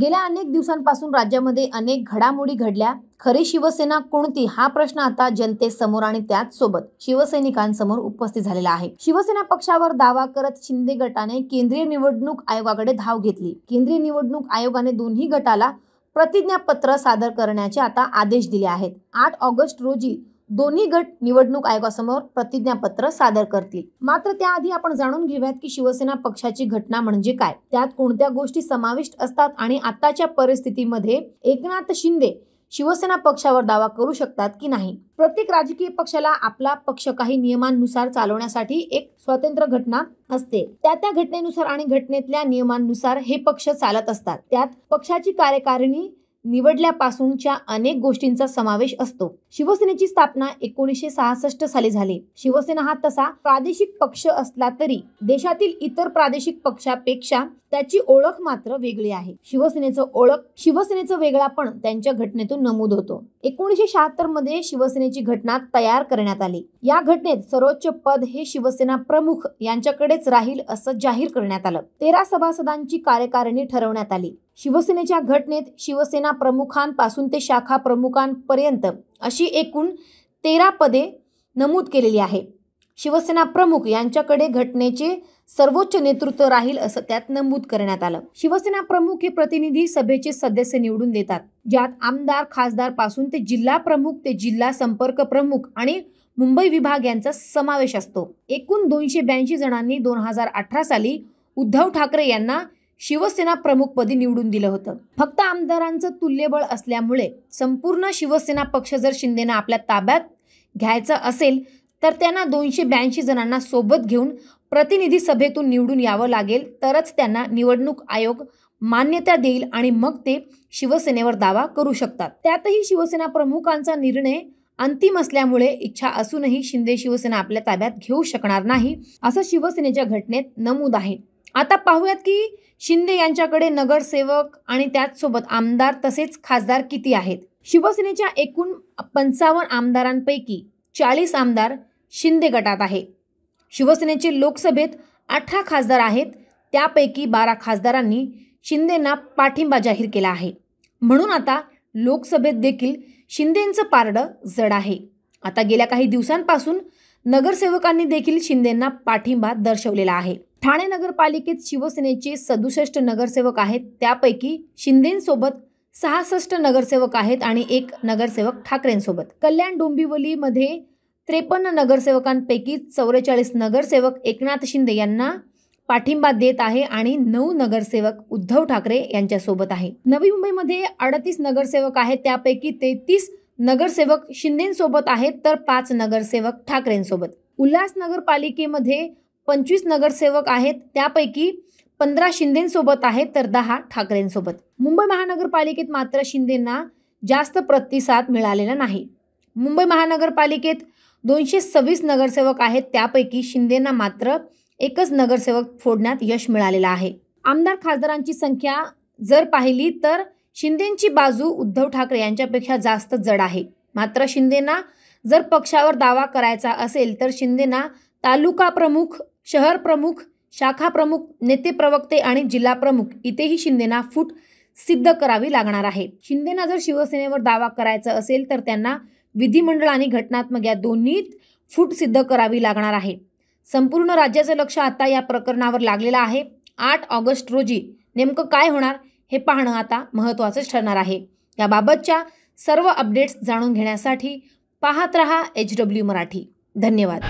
गेल्या अनेक दिवसांपासून राज्यामध्ये अनेक घडामोडी घडल्या. खरी शिवसेना कोणती? हा प्रश्न आता जनतेसमोर आणि त्याच सोबत शिवसैनिकांसमोर उपस्थित झालेला आहे. शिवसेना पक्षावर दावा करत शिंदे गटाने केंद्रीय निवडणूक आयोगाकडे धाव घेतली. केंद्रीय निवडणूक आयोगाने दोन्ही गटाला प्रतिज्ञापत्र सादर करण्याचे आता आदेश दिले आहेत. आठ ऑगस्ट रोजी दोन्ही गट निवडणूक आयोगासमोर प्रतिज्ञापत्र सादर करतील. मात्र त्याआधी आपण जाणून घेऊयात की शिवसेना पक्षाची घटना म्हणजे काय? त्यात कोणत्या गोष्टी समाविष्ट असतात आणि आताच्या परिस्थितीमध्ये एकनाथ शिंदे शिवसेना पक्षावर दावा करू शकतात की नाही? प्रत्येक राजकीय पक्षाला आपला पक्ष काही नियमांनुसार चालवण्यासाठी एक स्वतंत्र घटना असते. त्या त्या घटनेनुसार आणि घटनेतल्या नियमांनुसार हे पक्ष चालत असतात. त्यात पक्षाची कार्यकारिणी निवडल्यापासूनच्या अनेक गोष्टींचा समावेश असतो. शिवसेनेची स्थापना एकोणीसशे सहासष्ट साली झाली. शिवसेना हा तसा प्रादेशिक पक्ष असला तरी देशातील इतर प्रादेशिक पक्षापेक्षा त्याची ओळख मात्र वेगळी आहे. शिवसेनेचं ओळख शिवसेनेचं वेगळापण त्यांच्या घटनेतून नमूद होतो. एकोणीसशे शहात्तरमध्ये शिवसेनेची घटना तयार करण्यात आली. या घटनेत सर्वोच्च पद हे शिवसेना प्रमुख यांच्याकडेच राहील असं जाहीर करण्यात आलं. तेरा सभासदांची कार्यकारिणी ठरवण्यात आली. शिवसेनेच्या घटनेत शिवसेना प्रमुखांपासून ते शाखा प्रमुखांपर्यंत अशी एकूण तेरा पदे नमूद केलेली आहे. शिवसेना प्रमुख यांच्याकडे घटनेचे सर्वोच्च नेतृत्व राहील असं त्यात नमूद करण्यात आलं. शिवसेना प्रमुख हे प्रतिनिधी सभेचे सदस्य निवडून देतात ज्यात आमदार खासदारपासून ते जिल्हा प्रमुख ते जिल्हा संपर्क प्रमुख आणि मुंबई विभाग यांचा समावेश असतो. एकूण दोनशे ब्याऐंशी जणांनी दोन हजार अठरा साली उद्धव ठाकरे यांना शिवसेना प्रमुखपदी निवडून दिलं होतं. फक्त आमदारांचं तुल्यबळ असल्यामुळे संपूर्ण शिवसेना पक्ष जर शिंदेना आपल्या ताब्यात घ्यायचा असेल तर त्यांना दोनशे ब्याऐंशी जणांना सोबत घेऊन प्रतिनिधी सभेतून निवडून यावं लागेल तरच त्यांना निवडणूक आयोग मान्यता देईल आणि मग ते शिवसेनेवर दावा करू शकतात. त्यातही शिवसेना प्रमुखांचा निर्णय अंतिम असल्यामुळे इच्छा असूनही शिंदे शिवसेना आपल्या ताब्यात घेऊ शकणार नाही असं शिवसेनेच्या घटनेत नमूद आहे. आता पाहूयात की शिंदे यांच्याकडे नगरसेवक आणि त्याचसोबत आमदार तसेच खासदार किती आहेत? शिवसेनेच्या एकूण पंचावन्न आमदारांपैकी चाळीस आमदार शिंदे गटात आहे शिवसेनेचे लोकसभेत अठरा खासदार आहेत. त्यापैकी बारा खासदारांनी शिंदेंना पाठिंबा जाहीर केला आहे. म्हणून आता लोकसभेत देखील शिंदेंचं पारडं जड आहे. आता गेल्या काही दिवसांपासून नगरसेवकांनी देखील शिंदेंना पाठिंबा दर्शवलेला आहे. ठाणे नगरपालिकेत शिवसेनेचे सदुसष्ट नगरसेवक आहेत. त्यापैकी शिंदेंसोबत सहासष्ट नगरसेवक आहेत आणि एक नगरसेवक ठाकरेंसोबत. कल्याण डोंबिवलीमध्ये त्रेपन्न नगरसेवकांपैकी चौवेचाळीस नगरसेवक एकनाथ शिंदे यांना पाठिंबा देत आहे आणि नऊ नगरसेवक उद्धव ठाकरे यांच्यासोबत आहे. नवी मुंबईमध्ये अडतीस नगरसेवक आहेत. त्यापैकी तेहतीस नगरसेवक शिंदेसोबत आहेत तर पाच नगरसेवक ठाकरेंसोबत. उल्हास नगरपालिकेमध्ये पंचवीस नगरसेवक आहेत. त्यापैकी पंधरा शिंदेसोबत आहेत तर दहा ठाकरेंसोबत. मुंबई महानगरपालिकेत मात्र शिंदेंना जास्त प्रतिसाद मिळालेला नाही. मुंबई महानगरपालिकेत दोनशे सव्वीस नगरसेवक आहेत. त्यापैकी शिंदेंना मात्र एकच नगरसेवक फोडण्यात यश मिळालेलं आहे. आमदार खासदारांची संख्या जर पाहिली तर शिंदेची बाजू उद्धव ठाकरे यांच्यापेक्षा जास्त जड आहे. मात्र शिंदेना जर पक्षावर दावा करायचा असेल तर शिंदेना तालुका प्रमुख शहर प्रमुख शाखा प्रमुख नेते प्रवक्ते आणि जिल्हा प्रमुख इथेही शिंदेना फूट सिद्ध करावी लागणार आहे. शिंदेना जर शिवसेनेवर दावा करायचा असेल तर त्यांना विधिमंडळ आणि घटनात्मक या दोन्हीत फूट सिद्ध करावी लागणार आहे. संपूर्ण राज्याचं लक्ष आता या प्रकरणावर लागलेलं आहे. आठ ऑगस्ट रोजी नेमकं काय होणार? हे पाहणं आता महत्त्वाचंच ठरणार आहे. याबाबतच्या सर्व अपडेट्स जाणून घेण्यासाठी पाहत रहा एच डब्ल्यू मराठी. धन्यवाद.